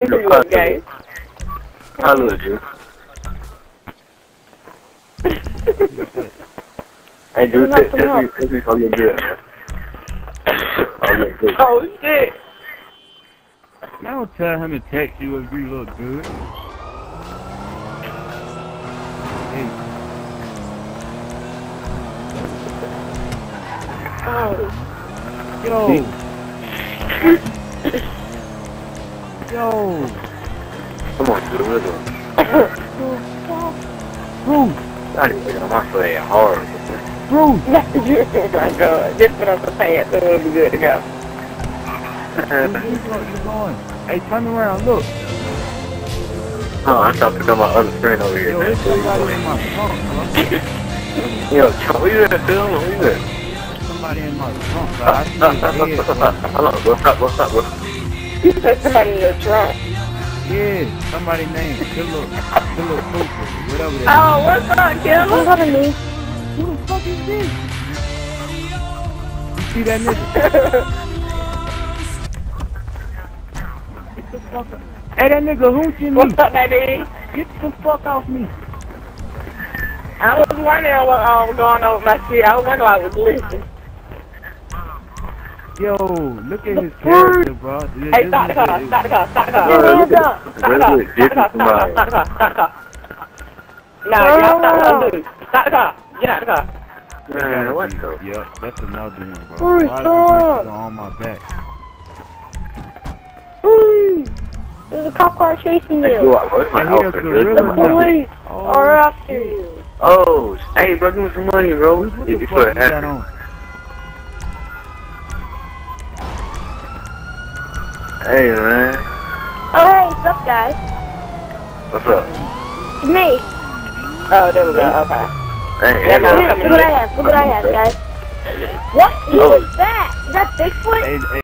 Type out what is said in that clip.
You look gay. I love you. hey, dude, Knock this him out. week, this week, I'm good. Oh. Oh shit. Man, don't tell him to text you if you look good. Hey, Oh. oh. yo. yo. Come on, dude, we're doing Bruce. I didn't think my foot ain't hard. Bruce. You're gonna go. Just put on the pants and it'll be good to go. Bruce, going? Hey, turn around. Look. Oh, I thought to on my other friend over here, Yo, man. there's somebody in my trunk, bro. Yo, Chuck, where you at, Phil? Where you at? Somebody in my trunk, bro. I see his head, bro. Hold on, what's up, what's up, bro? You said somebody in your trunk. Yeah, somebody named Killer, Killer Cooper, whatever that Oh, what's up, Kim? What's up, me? Who the fuck is this? You see that nigga? Get the fuck up. Hey, that nigga hooching me. What's up, baby? Get the fuck off me. I was wondering what uh, was going on with my shit. I was wondering why I was listening. Yo, look at his character, bro. This, Hey, this stop the nigga car, is- stop the car, stop the car. Bro, Stop look the at- car, stop the look car, at stop the car, this somebody. stop the car, stop the car. No, get out, stop the car. Stop the car. Get out the car. Man, what the? Yep, that's another one, bro. Bruce, Why stop. is this on my back? Ooh, there's a cop car chasing Hey, you. you are, what's my I hear outfit, gorilla dude? now. Police Oh, are after you. Oh, hey, bro, give me some money, bro. Bruce, what If the you fuck put you got half. on? Hey, man. Oh, hey, what's up, guys? What's up? It's me. Oh, there we go. Okay. Hey, Yeah, hey, no. Look, look what I have. Look what I have, guys. What oh. is that? Is that Bigfoot? Hey, hey,